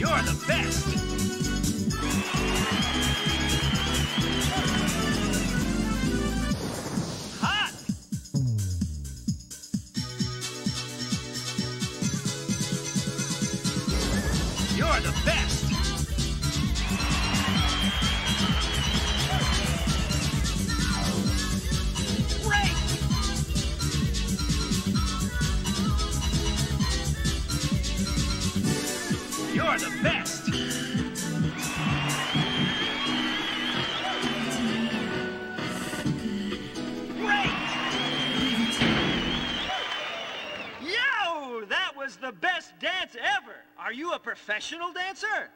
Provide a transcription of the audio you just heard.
You're the best! Hot! You're the best! You're the best. Great! Yo, that was the best dance ever. Are you a professional dancer?